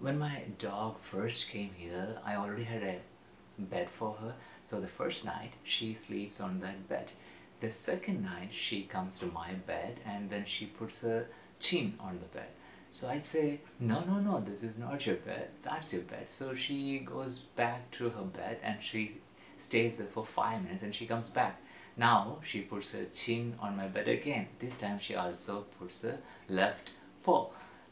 when my dog first came here, I already had a bed for her. So the first night she sleeps on that bed. The second night she comes to my bed and then she puts her chin on the bed. So I say, no, no, no, this is not your bed, that's your bed. So she goes back to her bed and she stays there for five minutes and she comes back. Now she puts her chin on my bed again. This time she also puts her left paw.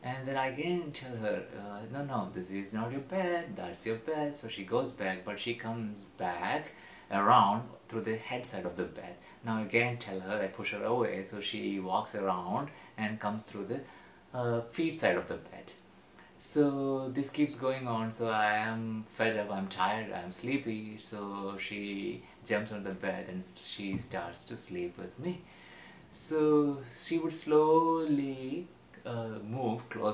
And then I again tell her, uh, no, no, this is not your bed, that's your bed. So she goes back, but she comes back around through the head side of the bed. Now again tell her, I push her away, so she walks around and comes through the uh, feet side of the bed. So this keeps going on, so I am fed up, I'm tired, I'm sleepy, so she jumps on the bed and she starts to sleep with me. So she would slowly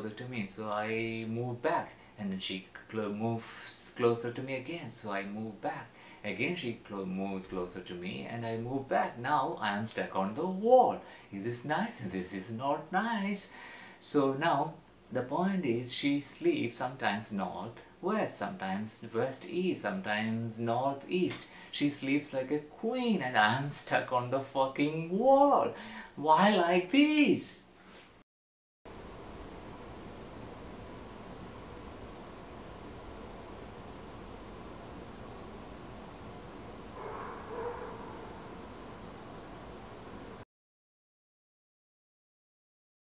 closer to me, so I move back and then she cl moves closer to me again, so I move back. Again she cl moves closer to me and I move back. Now I am stuck on the wall. Is this nice? This is not nice. So now the point is she sleeps sometimes north west, sometimes west east, sometimes northeast. She sleeps like a queen and I'm stuck on the fucking wall. Why like this?